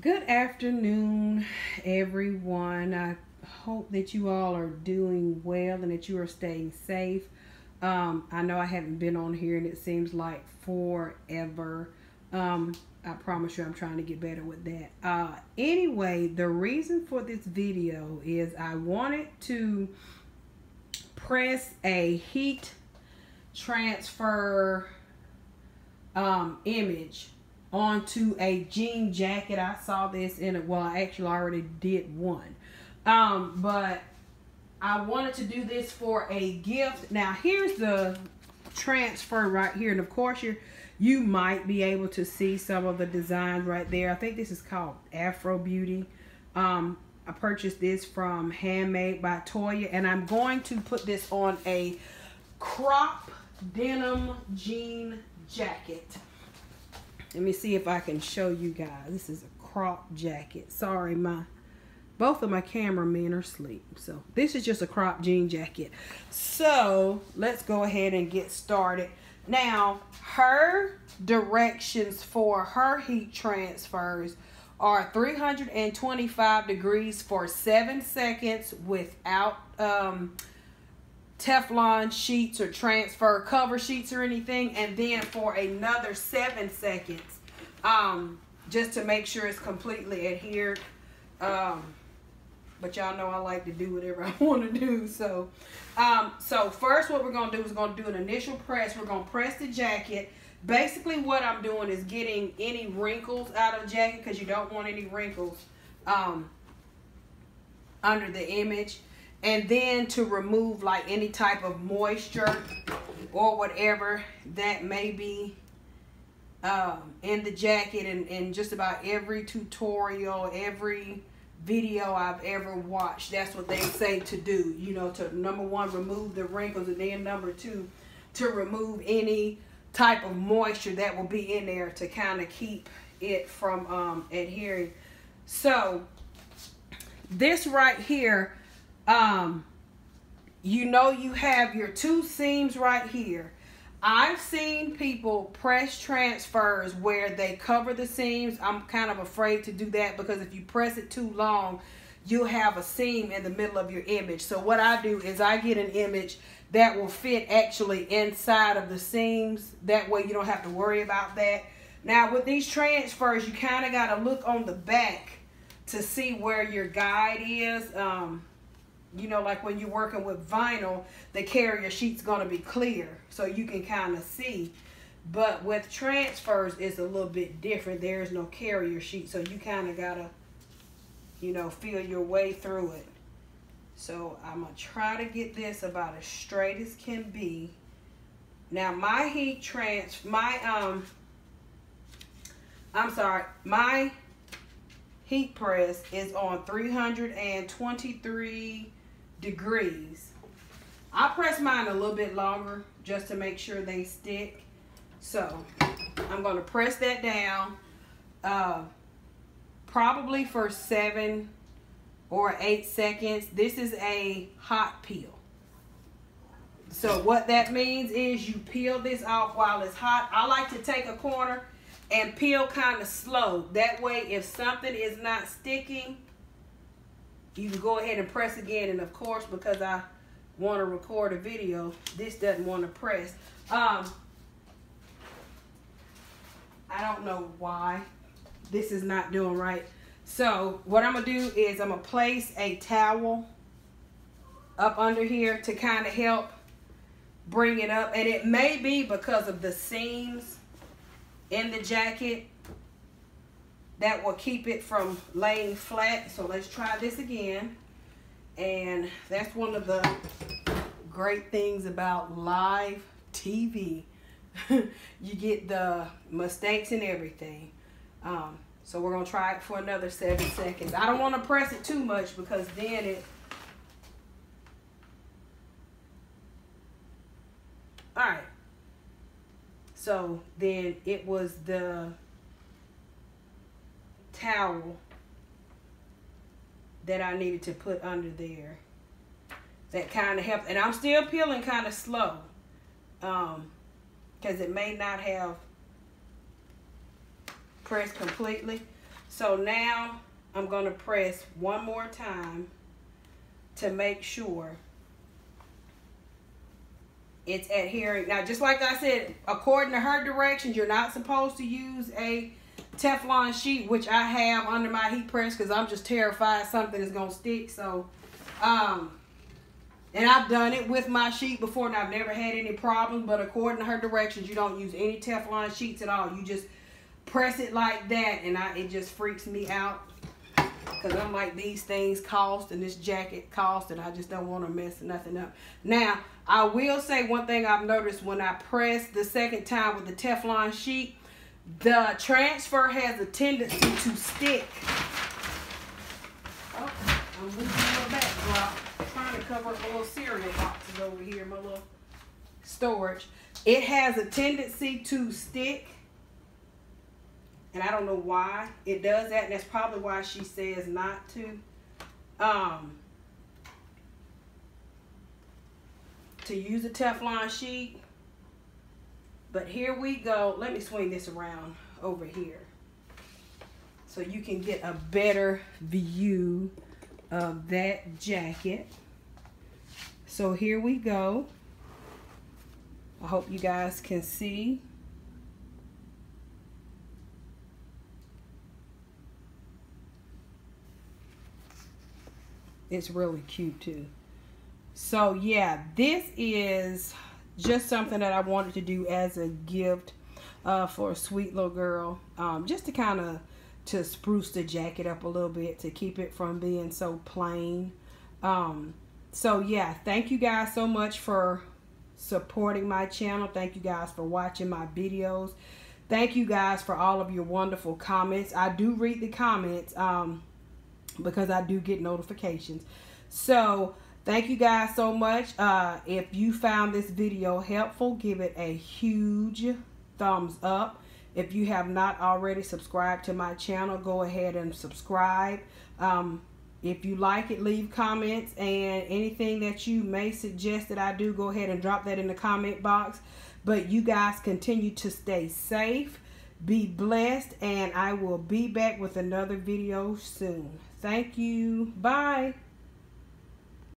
Good afternoon, everyone. I hope that you all are doing well and that you are staying safe. Um, I know I haven't been on here and it seems like forever. Um, I promise you I'm trying to get better with that. Uh, anyway, the reason for this video is I wanted to press a heat transfer um, image onto a jean jacket. I saw this in a well, I actually already did one. Um, but I wanted to do this for a gift. Now here's the transfer right here. And of course you you might be able to see some of the designs right there. I think this is called Afro Beauty. Um, I purchased this from Handmade by Toya. And I'm going to put this on a crop denim jean jacket. Let me see if I can show you guys. This is a crop jacket. Sorry, my both of my cameramen are asleep. So this is just a crop jean jacket. So let's go ahead and get started. Now, her directions for her heat transfers are 325 degrees for seven seconds without um, Teflon sheets or transfer cover sheets or anything. And then for another seven seconds, um, just to make sure it's completely adhered. Um, but y'all know I like to do whatever I want to do. So, um, so first what we're going to do is going to do an initial press. We're going to press the jacket. Basically what I'm doing is getting any wrinkles out of the jacket because you don't want any wrinkles um, under the image and then to remove like any type of moisture or whatever that may be um, in the jacket and, and just about every tutorial every video I've ever watched that's what they say to do you know to number one remove the wrinkles and then number two to remove any type of moisture that will be in there to kind of keep it from um, adhering. So this right here um, you know you have your two seams right here. I've seen people press transfers where they cover the seams. I'm kind of afraid to do that because if you press it too long, you'll have a seam in the middle of your image. So what I do is I get an image that will fit actually inside of the seams. That way you don't have to worry about that. Now with these transfers, you kind of got to look on the back to see where your guide is. Um, you know, like when you're working with vinyl, the carrier sheet's going to be clear so you can kind of see. But with transfers, it's a little bit different. There's no carrier sheet, so you kind of got to, you know, feel your way through it. So I'm going to try to get this about as straight as can be. Now my heat trans, my, um, I'm sorry, my heat press is on 323 degrees. I press mine a little bit longer just to make sure they stick. So I'm going to press that down uh, probably for seven or eight seconds. This is a hot peel. So what that means is you peel this off while it's hot. I like to take a corner and peel kind of slow. That way if something is not sticking, you can go ahead and press again. And of course, because I want to record a video, this doesn't want to press. Um, I don't know why this is not doing right. So what I'm going to do is I'm going to place a towel up under here to kind of help bring it up. And it may be because of the seams in the jacket that will keep it from laying flat. So let's try this again. And that's one of the great things about live TV. you get the mistakes and everything. Um, so we're to try it for another seven seconds. I don't want to press it too much because then it... Alright. So then it was the towel that I needed to put under there. That kind of helped. And I'm still peeling kind of slow. Um, Because it may not have pressed completely. So now I'm going to press one more time to make sure it's adhering. Now, just like I said, according to her directions, you're not supposed to use a Teflon sheet, which I have under my heat press because I'm just terrified something is going to stick. So, um, and I've done it with my sheet before and I've never had any problems. But according to her directions, you don't use any Teflon sheets at all. You just press it like that and I it just freaks me out. Because I'm like, these things cost and this jacket cost and I just don't want to mess nothing up. Now, I will say one thing I've noticed when I press the second time with the Teflon sheet, the transfer has a tendency to stick. Oh, I'm moving my backdrop. Trying to cover up my little cereal boxes over here, my little storage. It has a tendency to stick. And I don't know why it does that. And that's probably why she says not to. Um, to use a Teflon sheet. But here we go. Let me swing this around over here so you can get a better view of that jacket. So here we go. I hope you guys can see. It's really cute too. So yeah, this is just something that I wanted to do as a gift uh, for a sweet little girl. Um, just to kind of to spruce the jacket up a little bit to keep it from being so plain. Um, so yeah, thank you guys so much for supporting my channel. Thank you guys for watching my videos. Thank you guys for all of your wonderful comments. I do read the comments um, because I do get notifications. So Thank you guys so much. Uh, if you found this video helpful, give it a huge thumbs up. If you have not already subscribed to my channel, go ahead and subscribe. Um, if you like it, leave comments and anything that you may suggest that I do, go ahead and drop that in the comment box. But you guys continue to stay safe, be blessed, and I will be back with another video soon. Thank you. Bye.